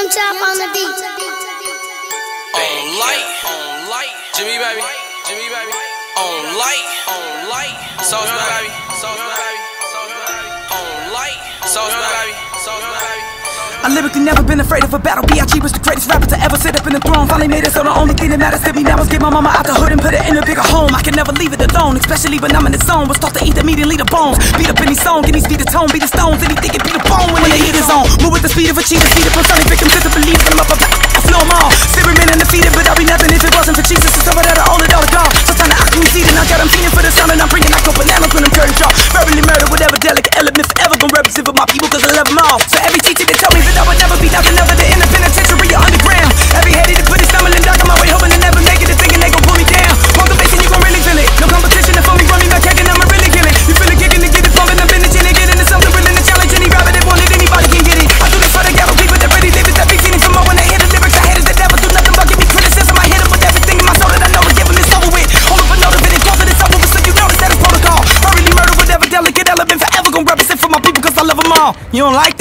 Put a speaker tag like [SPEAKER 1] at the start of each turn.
[SPEAKER 1] Young Chop on the beat.
[SPEAKER 2] On light, on light, Jimmy baby, Jimmy baby. On light, on light, Soldier baby, Soldier baby, Soldier baby. On light, Soldier baby, Soldier baby.
[SPEAKER 3] I lyrically never been afraid of a battle. B.I.G. was the greatest rapper to ever sit up in the throne. Finally made it, so the only thing that matters to me now is get my mama out the hood and put her in a bigger home. I can never leave it alone, especially when I'm in the zone. Was taught to eat the meat and leave the bones. Beat up any song, give these feet a tone, beat the stones, anything can beat the bone when the heat is on. Move with the speed of a cheetah, speed up on sunny victims, just to believe when I'm up, I flow them all. So every teacher they tell me that I would never be nothing. Never the inner penitentiary or underground. Every head to put it stumbling down on my way, hoping to never make it. They thinking they gon' pull me down. Motivation, you gon' really feel it. No competition, if me, run me back, taking, I'ma really kill it. You feel it kicking to get it pumping, I'm in the chin and get something real in the challenge. Any rapper that want it, anybody can get it. I do this for the ghetto people that really live it, that be feeling for more when they hear the lyrics. I hate it, that never do nothing but give me criticism. I hit them with everything in my soul that I know is giving me over with. Hold up another bit, close to this over so you notice that it's protocol. Hurriedly murder, whatever delicate element forever gon' represent for my people, cause I love them all. You don't like that?